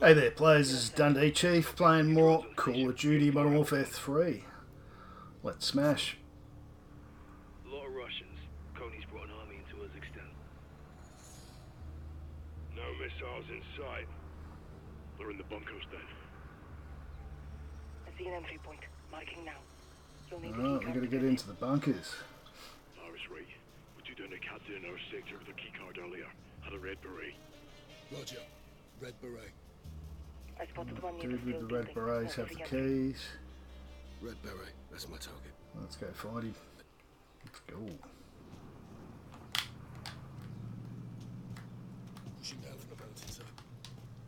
Hey there, players. This is Dundee Chief playing more Call of Duty Modern Warfare 3. Let's smash. A lot of Russians. Konni's brought an army into Urzikstan. No missiles in sight. They're in the bunkers then. I see an entry point. Marking now. You'll need Alright, we're going to get into the bunkers. I was right. But you done a captain in our sector with a keycard earlier. Had a red beret. Roger. Red beret. I spotted one near the Dude with the red building. berets have the Nothing keys. Red beret. That's my target. Let's go find him. Let's go. Pushing down from the mountainside.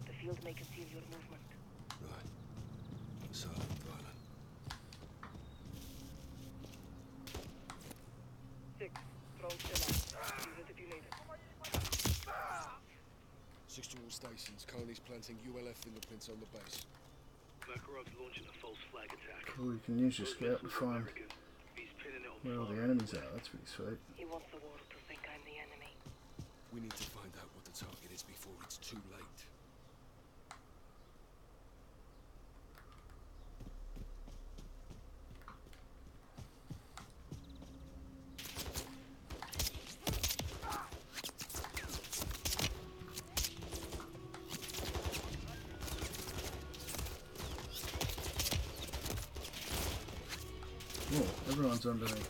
The field may conceal your movement. Right. Silent, violent. Six. Drone still out. Use it if you need it. Six dual stations. Konni's planting ULF fingerprints on the base. Makarov's launching a false flag attack. Cool, you can use your Those scout to missiles find American. He's pinning it on where all the fire enemies are. That's pretty sweet. He wants the world to think I'm the enemy. We need to find out what the target is before it's too late. Everyone's under me.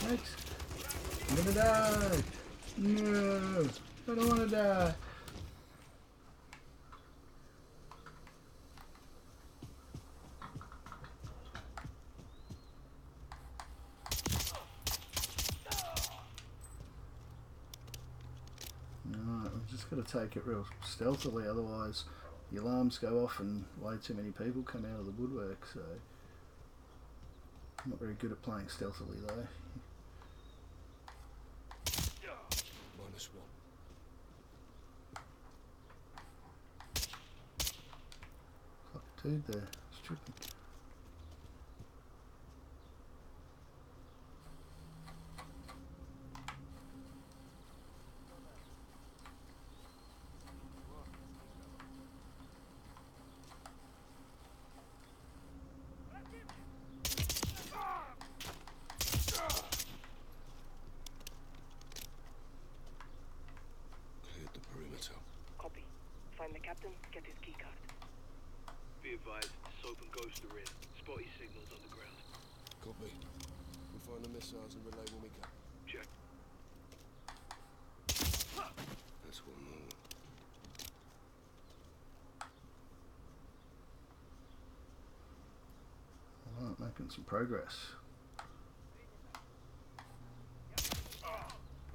Thanks. I'm gonna die. No, I don't want to die. Take it real stealthily, otherwise the alarms go off and way too many people come out of the woodwork, so... I'm not very good at playing stealthily though. Minus one. Fuck dude there, it's tricky. Cleared the perimeter. Copy. Find get his keycard. Be advised, Soap and Ghost are in. Spotty signals underground. Copy. We'll find the missiles and relay when we go. Check. That's one more. Alright, making some progress.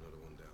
Another one down.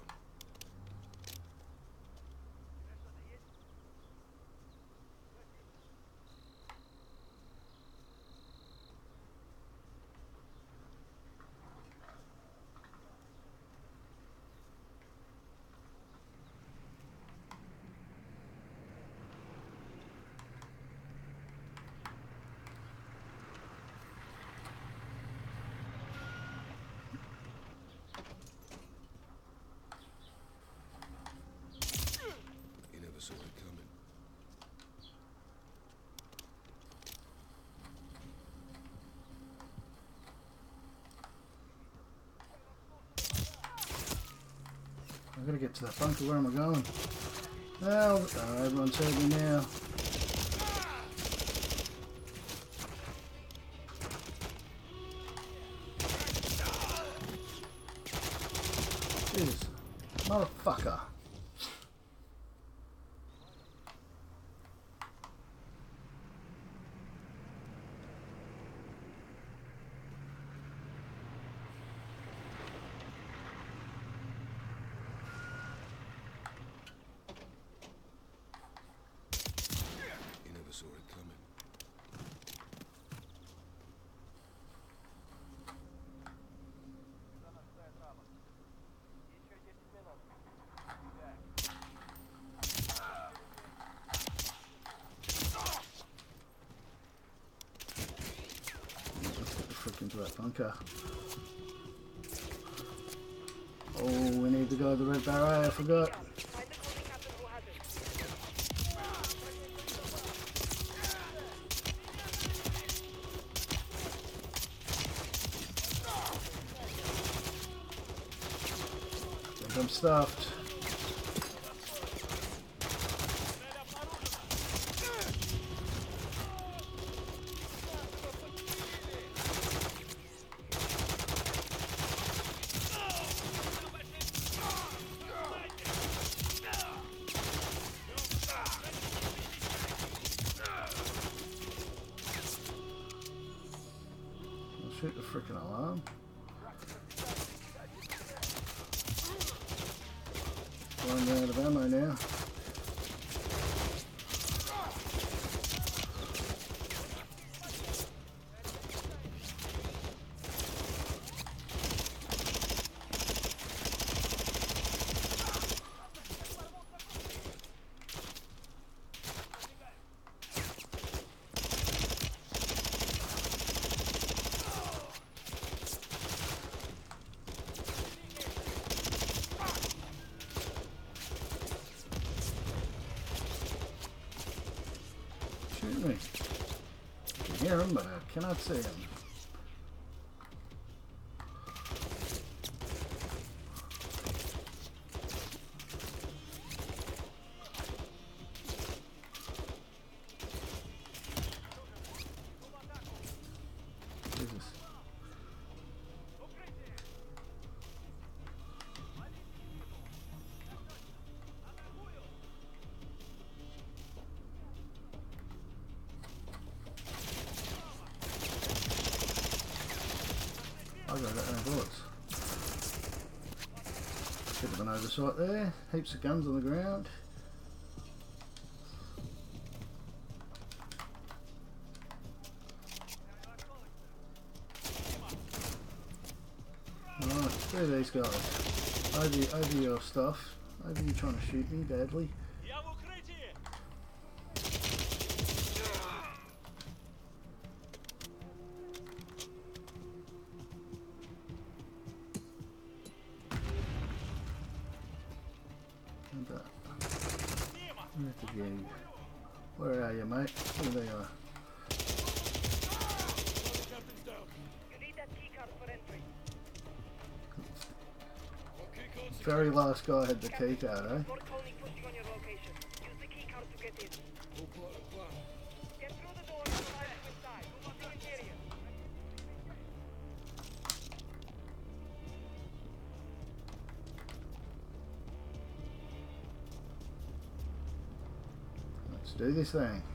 You never saw it coming. I've got to get to that bunker. Where am I going? Well, oh, everyone's heard me now. that bunker. Oh, we need to go to the red barrier, I forgot. I'm stuffed. But I cannot see him. I no bullets. Bit of an oversight there. Heaps of guns on the ground. Right, where these guys? Over, over your stuff. Over you trying to shoot me badly. And try to inside. Move the interior. Let's do this thing.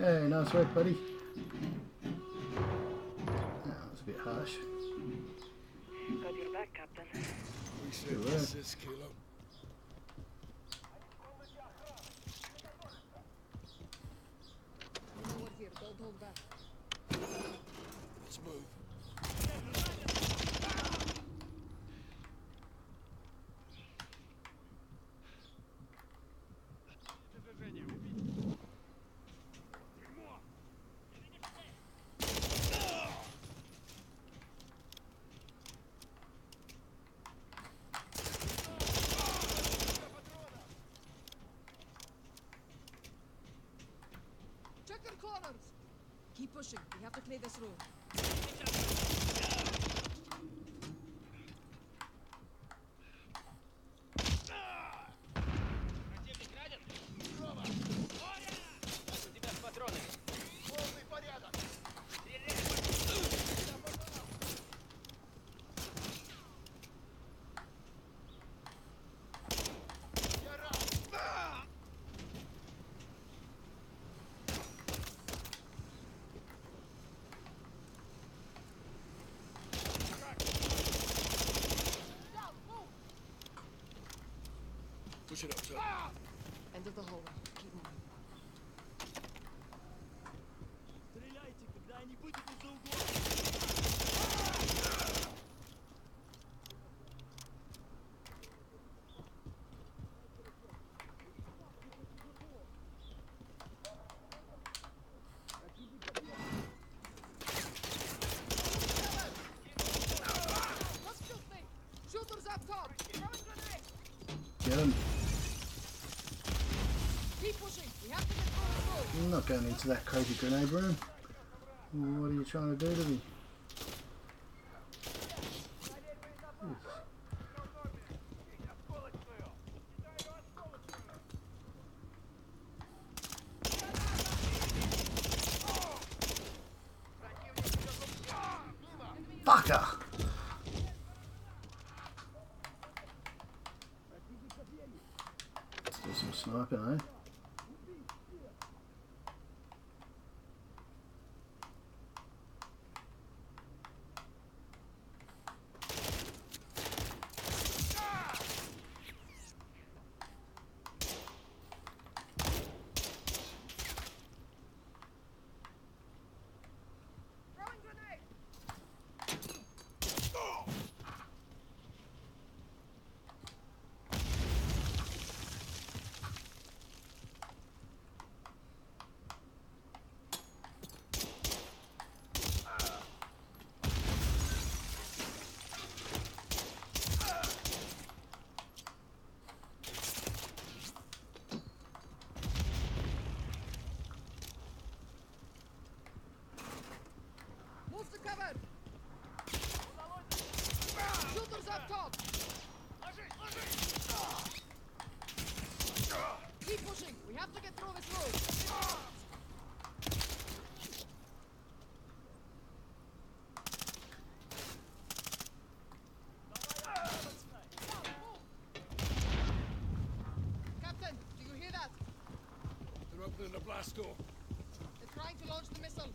Hey, nice work, buddy. That was a bit harsh. Got your back, Captain. Appreciate Good the work. assist, Kilo. Over here, don't hold back. Pushing. We have to clear this room. Pushing up, sir. End of the hallway. Keep moving. Let's shoot me! Shooters up top! Throwing grenade! Get him. Keep pushing! We have to get through the road! I'm not going into that crazy grenade room. What are you trying to do to me? Fucker! Let's do some sniping, eh? Throwing grenade! Move to cover! Shooters up top! Keep pushing! We have to get through this road! Captain, do you hear that? They're opening the blast door. They're trying to launch the missile.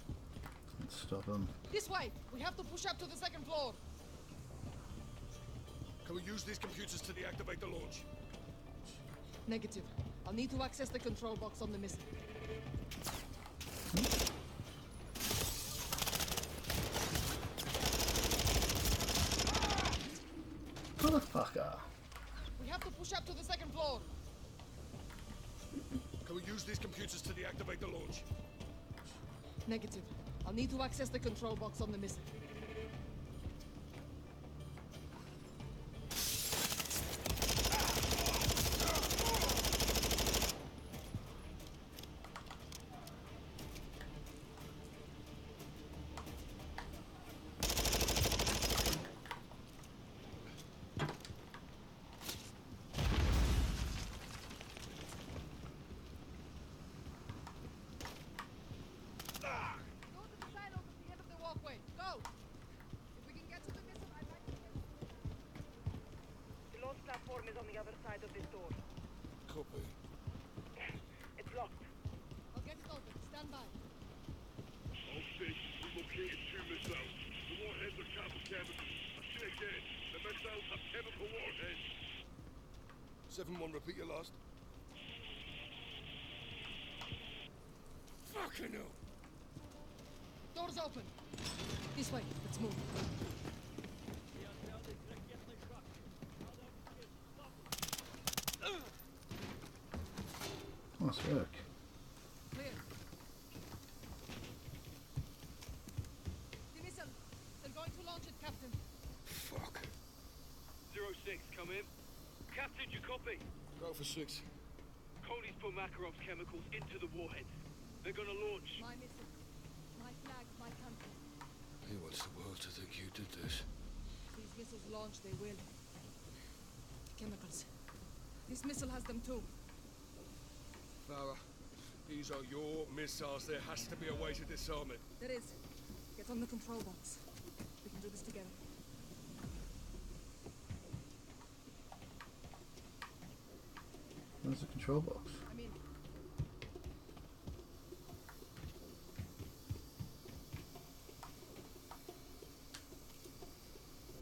Let's stop him. This way! We have to push up to the second floor! Can we use these computers to deactivate the launch? Negative. I'll need to access the control box on the missile. Motherfucker! To access the control box on the missile. Go to the silo at the end of the walkway. Go! If we can get to the missile, I'd like to get... The launch is on the other side of this door. Copy. It's locked. I'll get it open. Stand by. All six, we located two missiles. The warheads are capital chemicals. I say again, the missiles have chemical warheads. 7-1, repeat your last. Fucking hell! Doors open. This way. Let's move. Nice work. Clear. The missile. They're going to launch Oh, it, Captain. Fuck. Zero six, come in. Captain, you copy? Go for six. Konni's put Makarov's chemicals into the warheads. They're gonna launch. My missile. My flag, my country. He wants the world to think you did this. These missiles launch, they will. Chemicals. This missile has them too. Farah, these are your missiles. There has to be a way to disarm it. There is. Get on the control box. We can do this together. There's the control box. I'm in.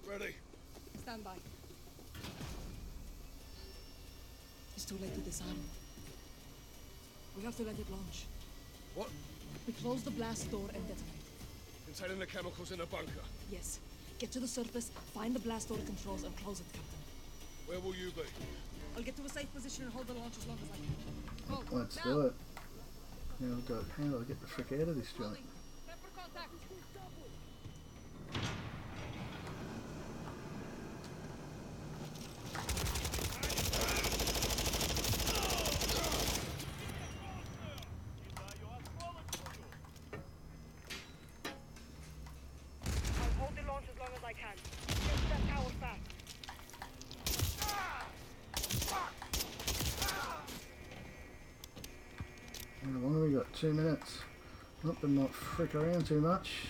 Ready? Stand by. It's too late to disarm. We have to let it launch. What? We close the blast door and detonate. Containing the chemicals in a bunker. Yes. Get to the surface, find the blast door controls, and close it, Captain. Where will you be? I'll get to a safe position and hold the launch as long as I can. Go. Let's now. do it. Now I've got, how do I get the frick out of this joint? Rolling. Prep for contact. I'll hold the launch as long as I can. Get to that tower fast. How long have we got? Two minutes. Not but not frick around too much.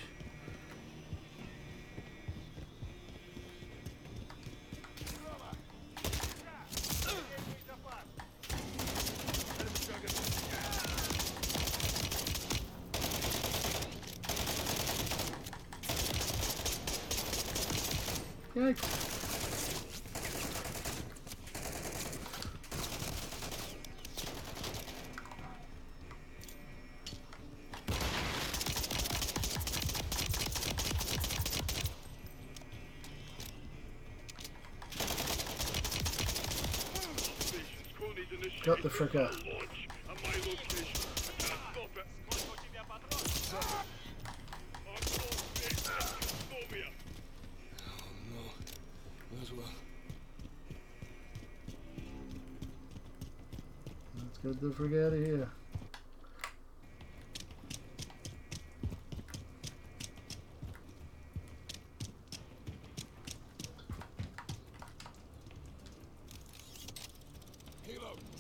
No. As well. Let's get the frick out of here.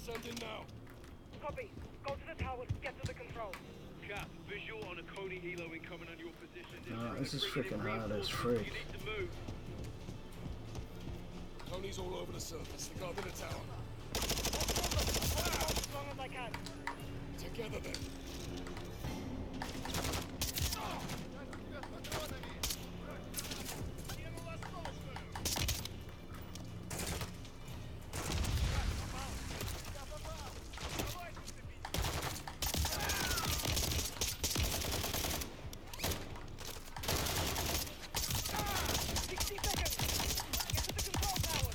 Send in now. Copy. Go to the tower, get to the controls. Cap, visual on a Konni helo incoming on your position. This is freaking hard as reinforcements. freak. You need to move. Tony's all over the surface. The guard in the tower. Hold the launch as long as I can. Together then. Sixty seconds. Get to the control tower.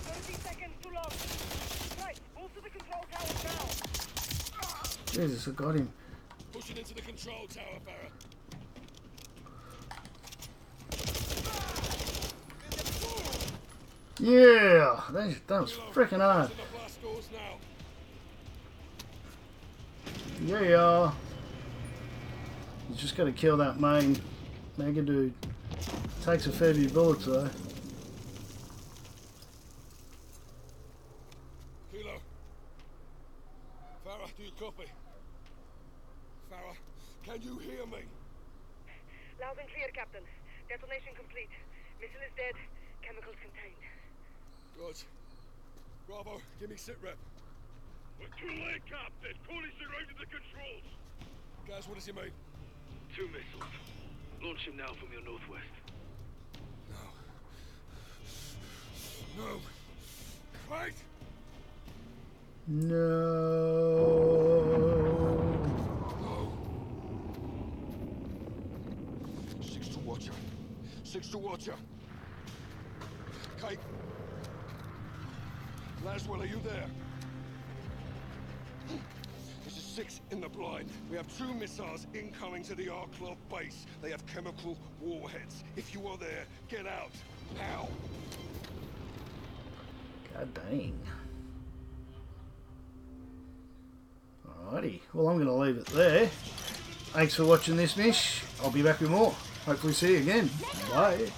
Thirty seconds to launch. Right, move to the control tower now. Jesus, I got him. Pushing into the control tower, Farah. Yeah! That, that was freaking hard. In the blast doors now. Yeah. You just got to kill that main mega dude. Takes a fair few bullets though. Helo. Farah, do you copy? Farah, can you hear me? Loud and clear, Captain. Detonation complete. Missile is dead. Chemicals contained. Good. Bravo, give me sit rep. We're too late, Captain. Konni's surrounded the controls. Guys, what does he mean? Two missiles. Launch him now from your northwest. No. No. Wait! No. No. Six to Watcher. To Watcher. Kate. Laswell, are you there? This is six in the blind. We have two missiles incoming to the Arklov base. They have chemical warheads. If you are there, get out. Now. God dang. Alrighty. Well, I'm going to leave it there. Thanks for watching this, Mish. I'll be back with more. Hopefully see you again. Bye.